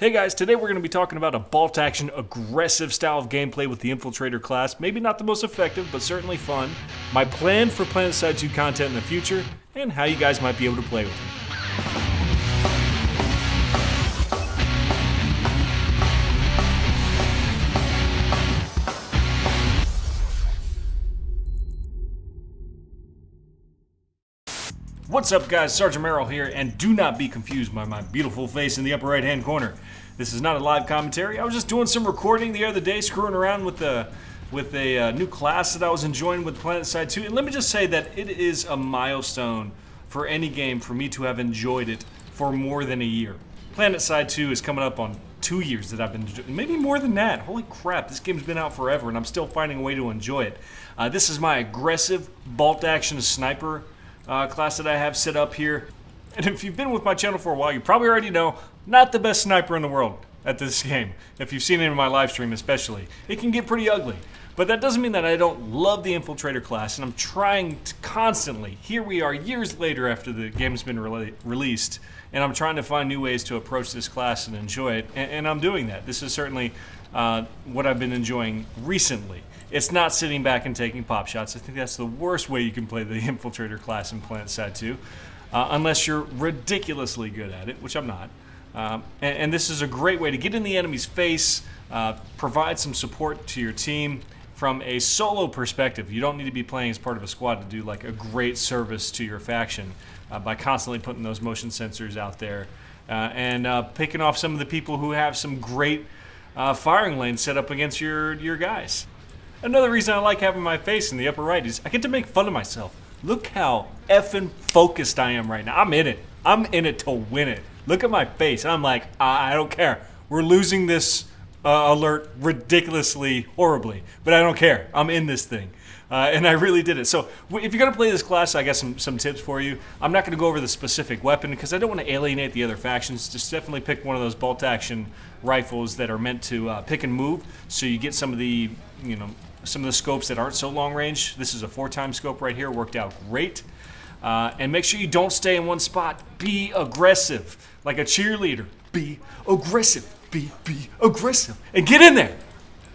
Hey guys, today we're going to be talking about a bolt action aggressive style of gameplay with the Infiltrator class. Maybe not the most effective, but certainly fun. My plan for PlanetSide 2 content in the future, and how you guys might be able to play with it. What's up guys, Sergeant Merrell here, and do not be confused by my beautiful face in the upper right hand corner. This is not a live commentary, I was just doing some recording the other day, screwing around with the with a uh, new class that I was enjoying with PlanetSide 2, and let me just say that it is a milestone for any game for me to have enjoyed it for more than a year. PlanetSide 2 is coming up on two years that I've been, maybe more than that. Holy crap, this game's been out forever and I'm still finding a way to enjoy it. Uh, this is my aggressive bolt action sniper uh, class that I have set up here. And if you've been with my channel for a while, you probably already know, not the best sniper in the world at this game. If you've seen it in my live stream especially. It can get pretty ugly. But that doesn't mean that I don't love the Infiltrator class, and I'm trying to constantly, here we are years later after the game's been re released, and I'm trying to find new ways to approach this class and enjoy it, and, and I'm doing that. This is certainly uh, what I've been enjoying recently. It's not sitting back and taking pop shots. I think that's the worst way you can play the Infiltrator class in PlanetSide 2, uh, unless you're ridiculously good at it, which I'm not. Um, and, and, this is a great way to get in the enemy's face, uh, provide some support to your team from a solo perspective. You don't need to be playing as part of a squad to do like a great service to your faction uh, by constantly putting those motion sensors out there uh, and uh, picking off some of the people who have some great uh, firing lanes set up against your, your guys. Another reason I like having my face in the upper right is I get to make fun of myself. Look how effing focused I am right now. I'm in it. I'm in it to win it. Look at my face. I'm like, I, I don't care. We're losing this uh, alert ridiculously horribly, but I don't care. I'm in this thing. Uh, and I really did it. So if you're going to play this class, I got some, some tips for you. I'm not going to go over the specific weapon because I don't want to alienate the other factions. Just definitely pick one of those bolt action rifles that are meant to uh, pick and move so you get some of the, you know, some of the scopes that aren't so long range. This is a four time scope right here, worked out great. Uh, and make sure you don't stay in one spot. Be aggressive, like a cheerleader. Be aggressive. Be be aggressive, and get in there.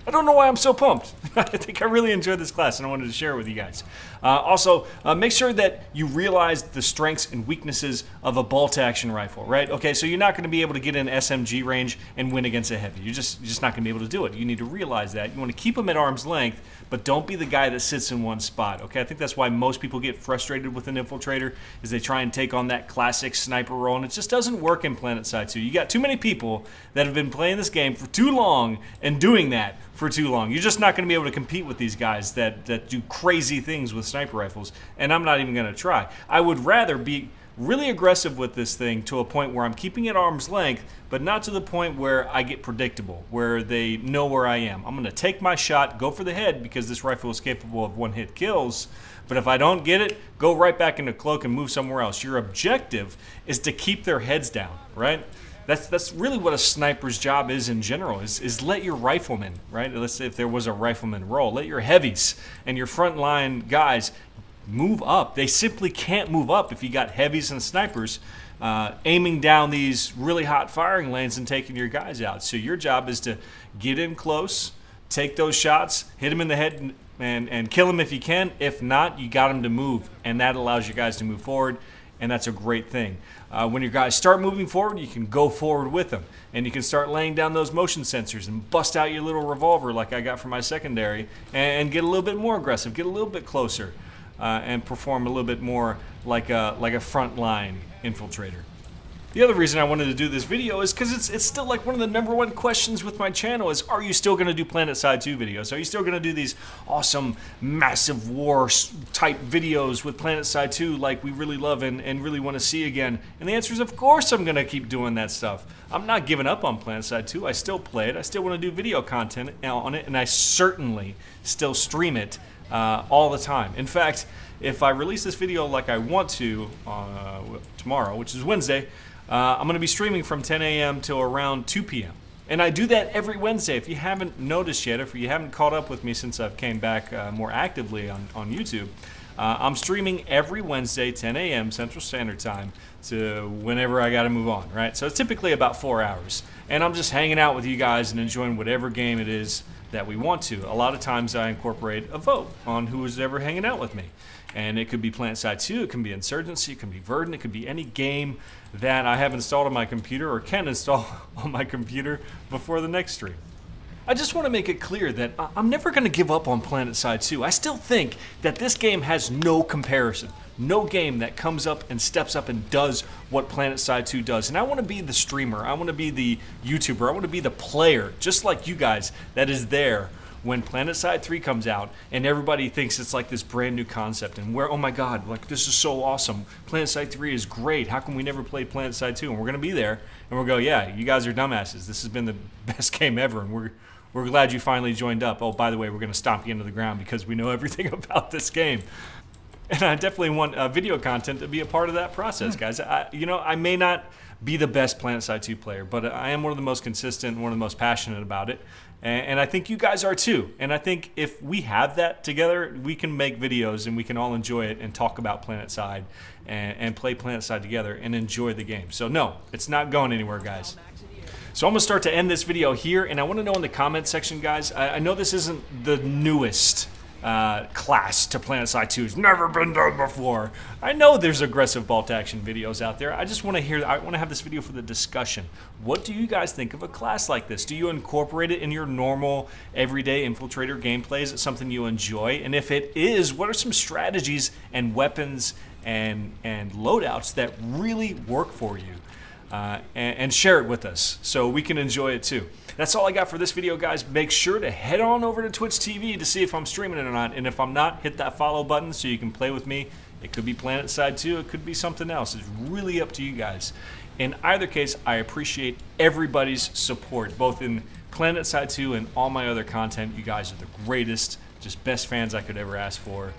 I don't know why I'm so pumped. I think I really enjoyed this class and I wanted to share it with you guys. Uh, also, uh, make sure that you realize the strengths and weaknesses of a bolt action rifle, right? Okay, so you're not going to be able to get in SMG range and win against a heavy. You're just, you're just not going to be able to do it. You need to realize that. You want to keep them at arm's length, but don't be the guy that sits in one spot, okay? I think that's why most people get frustrated with an infiltrator is they try and take on that classic sniper role, and it just doesn't work in PlanetSide 2. You got too many people that have been playing this game for too long and doing that for too long. You're just not going to be able to compete with these guys that, that do crazy things with sniper rifles, and I'm not even going to try. I would rather be really aggressive with this thing to a point where I'm keeping it arm's length, but not to the point where I get predictable, where they know where I am. I'm going to take my shot, go for the head, because this rifle is capable of one-hit kills, but if I don't get it, go right back into cloak and move somewhere else. Your objective is to keep their heads down, right? That's that's really what a sniper's job is in general. Is is let your riflemen, right? Let's say if there was a rifleman role, let your heavies and your frontline guys move up. They simply can't move up if you got heavies and snipers uh, aiming down these really hot firing lanes and taking your guys out. So your job is to get in close, take those shots, hit them in the head, and and kill them if you can. If not, you got them to move, and that allows your guys to move forward and that's a great thing. Uh, when your guys start moving forward, you can go forward with them, and you can start laying down those motion sensors and bust out your little revolver like I got for my secondary, and, get a little bit more aggressive, get a little bit closer, uh, and perform a little bit more like a like a frontline infiltrator. The other reason I wanted to do this video is because it's, it's still like one of the number one questions with my channel is, are you still going to do PlanetSide 2 videos? Are you still going to do these awesome, massive war type videos with PlanetSide 2 like we really love and, and really want to see again? And the answer is, of course I'm going to keep doing that stuff. I'm not giving up on PlanetSide 2. I still play it. I still want to do video content on it, and I certainly still stream it uh, all the time. In fact, if I release this video like I want to uh, tomorrow, which is Wednesday, uh, I'm going to be streaming from 10 a.m. till around 2 p.m. And I do that every Wednesday. If you haven't noticed yet, if you haven't caught up with me since I've came back uh, more actively on, on YouTube, Uh, I'm streaming every Wednesday, 10 a.m. Central Standard Time to whenever I got to move on, right? So it's typically about four hours. And I'm just hanging out with you guys and enjoying whatever game it is that we want to. A lot of times I incorporate a vote on who is ever hanging out with me. And it could be PlanetSide 2, it can be Insurgency, it can be Verdun, it could be any game that I have installed on my computer or can install on my computer before the next stream. I just want to make it clear that I'm never going to give up on PlanetSide 2. I still think that this game has no comparison. No game that comes up and steps up and does what PlanetSide 2 does. And I want to be the streamer. I want to be the YouTuber. I want to be the player, just like you guys, that is there when PlanetSide 3 comes out and everybody thinks it's like this brand new concept and where, oh my God, like this is so awesome. PlanetSide 3 is great. How come we never played PlanetSide 2? And we're going to be there and we'll go, yeah, you guys are dumbasses. This has been the best game ever. And we're, we're glad you finally joined up. Oh, by the way, we're going to stomp you into the ground because we know everything about this game. And I definitely want uh, video content to be a part of that process, hmm. guys. I, you know, I may not be the best PlanetSide 2 player, but I am one of the most consistent, one of the most passionate about it. And, and I think you guys are too. And I think if we have that together, we can make videos and we can all enjoy it and talk about PlanetSide and, and play PlanetSide together and enjoy the game. So, no, it's not going anywhere, guys. So I'm gonna start to end this video here, and I wanna know in the comment section, guys, I, I know this isn't the newest uh, class to PlanetSide 2. has never been done before. I know there's aggressive bolt action videos out there. I just wanna hear, I wanna have this video for the discussion. What do you guys think of a class like this? Do you incorporate it in your normal, everyday infiltrator gameplay? Is it something you enjoy? And if it is, what are some strategies and weapons and, and loadouts that really work for you? Uh, and, and share it with us so we can enjoy it too. That's all I got for this video, guys. Make sure to head on over to Twitch TV to see if I'm streaming it or not. And if I'm not, hit that follow button so you can play with me. It could be PlanetSide 2, it could be something else. It's really up to you guys. In either case, I appreciate everybody's support, both in PlanetSide 2 and all my other content. You guys are the greatest, just best fans I could ever ask for.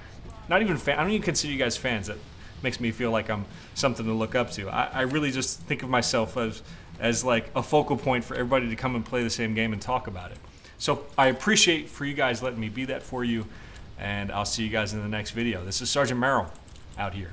Not even fan, I don't even consider you guys fans. That makes me feel like I'm something to look up to. I, I really just think of myself as as like a focal point for everybody to come and play the same game and talk about it. So I appreciate for you guys letting me be that for you, and I'll see you guys in the next video. This is Sergeant Merrell out here.